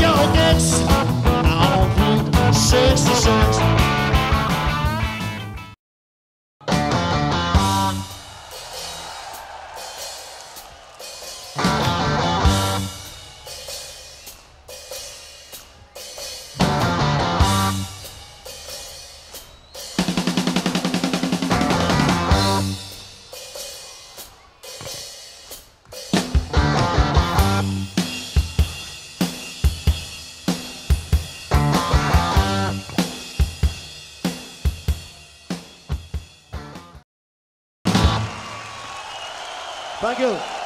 your kicks. I don't think 66. Thank you.